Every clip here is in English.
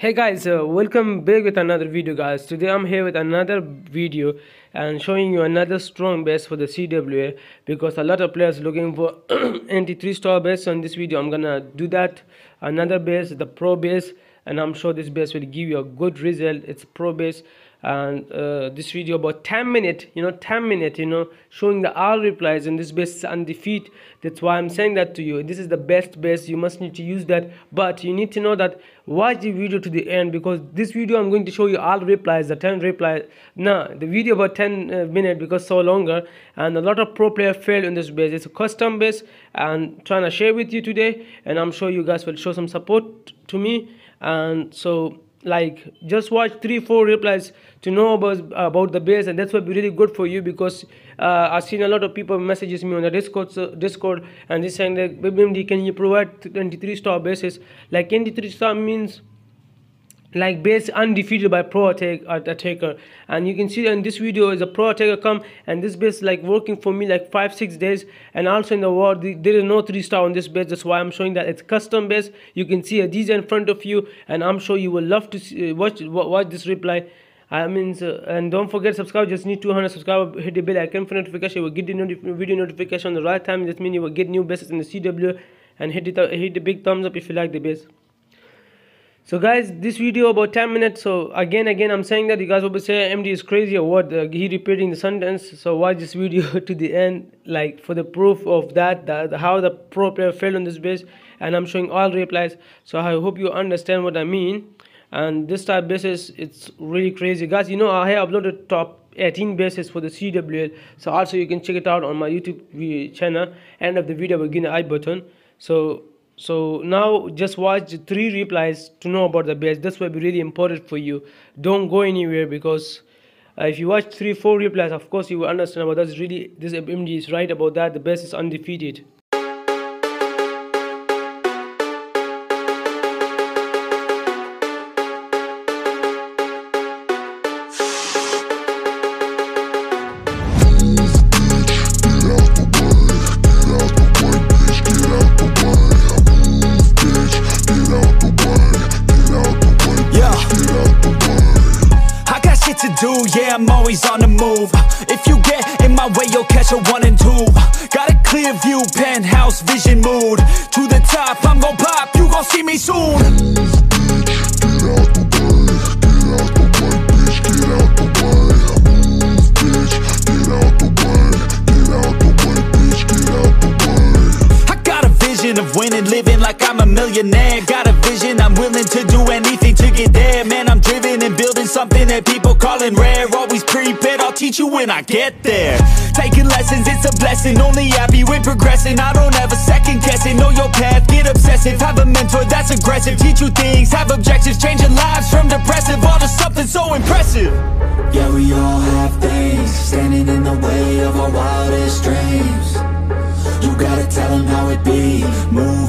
hey guys uh, welcome back with another video guys. Today i'm here with another video and showing you another strong base for the cwa because a lot of players looking for anti 3 star base on this video. I'm gonna do that. Another base the pro base and i'm sure this base will give you a good result. It's pro base and uh, this video about 10 minute you know 10 minute you know showing the all replies and this base is undefeated that's why i'm saying that to you. This is the best base you must need to use that. But you need to know that watch the video to the end because this video i'm going to show you all replies the 10 replies no the video about 10 uh, minute because so longer. And a lot of pro player failed in this base it's a custom base and trying to share with you today. And i'm sure you guys will show some support to me. And so like just watch three four replies to know about about the base and that's what be really good for you because uh, i've seen a lot of people messages me on the discord so discord and they're saying that BMD, can you provide anti 3 star bases? Like anti 3 star means like base undefeated by pro attack, attacker and you can see in this video is a pro attacker come and this base like working for me like five six days and also in the war there is no three star on this base that's why i'm showing that it's custom base you can see a design in front of you and i'm sure you will love to see, uh, watch watch this reply I mean, uh, and don't forget subscribe. Just need 200 subscribers. Hit the bell icon for notification. You will get the notif video notification on the right time. That means you will get new bases in the CW. And hit the hit the big thumbs up if you like the base so guys this video about 10 minutes so again again i'm saying that you guys will be saying md is crazy or what? Uh, he repeating the sentence. So watch this video to the end like for the proof of that, that how the pro player failed on this base. And i'm showing all replies. So i hope you understand what i mean. And this type basis it's really crazy. Guys you know i have uploaded top 18 bases for the cwl so also you can check it out on my youtube channel. End of the video give an i button. So so now just watch three replies to know about the base this will be really important for you. Don't go anywhere because uh, if you watch three four replies of course you will understand about that's really this md is right about that. The base is undefeated do, yeah, I'm always on the move. If you get in my way, you'll catch a one and two. Got a clear view, penthouse vision mood. To the top, I'm gon' pop, you gon' see me soon prepared, you when I get there. Taking lessons, it's a blessing. Only happy with progressing. I don't ever second guess it Know your path, get obsessive. Have a mentor that's aggressive. Teach you things, have objectives. Changing lives from depressive All to something so impressive. Yeah, we all have things Standing in the way of our wildest dreams. You gotta tell them how it be. Move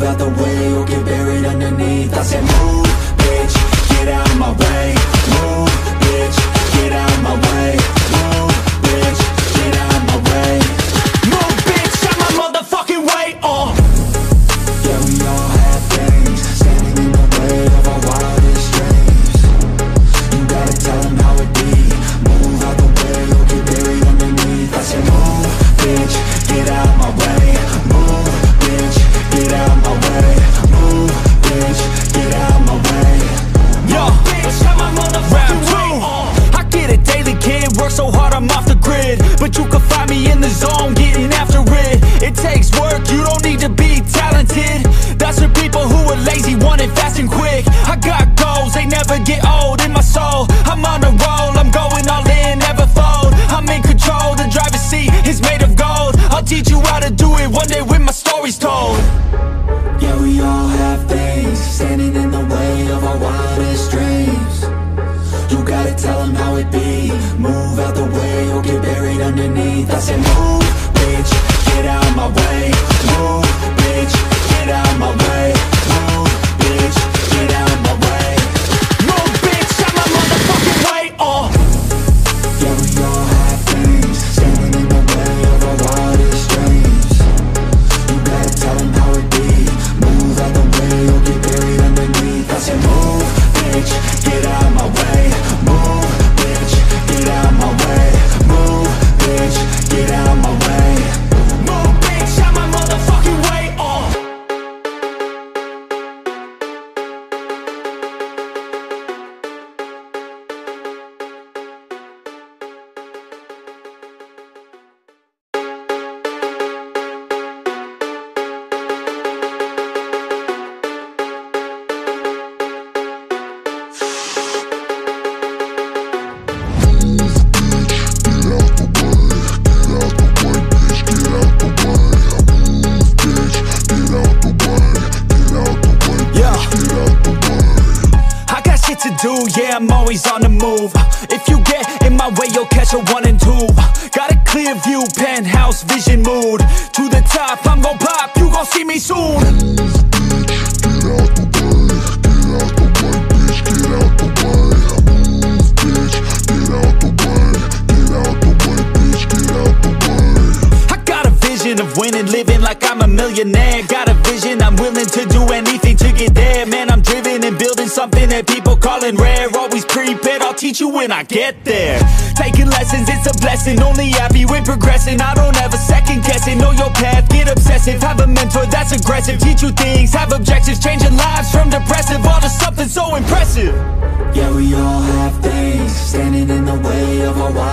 But you can find me in the zone, getting after it. It takes work, you don't need to be talented. That's for people who are lazy, want it fast and quick. I got goals, they never get old in my soul. I'm on a roll, I'm going all in, never fold. I'm in control, the driver's seat is made of gold. I'll teach you how to do it one day when my story's told. Yeah, we all have things Standing in the way of our wildest dreams You gotta tell them how it be. Move out the way or get buried underneath. I said move, bitch, get out my way. Move, bitch, I'm always on the move. If you get in my way, you'll catch a one and two. Got a clear view, penthouse, vision, mood. To the top, I'm gon' pop, you gon' see me soon. Calling rare, always prepared, I'll teach you when I get there. Taking lessons, it's a blessing, only happy when progressing. I don't ever second guess it, know your path, get obsessive. Have a mentor that's aggressive, teach you things, have objectives Changing lives from depressive, all to something so impressive. Yeah, we all have things, standing in the way of our lives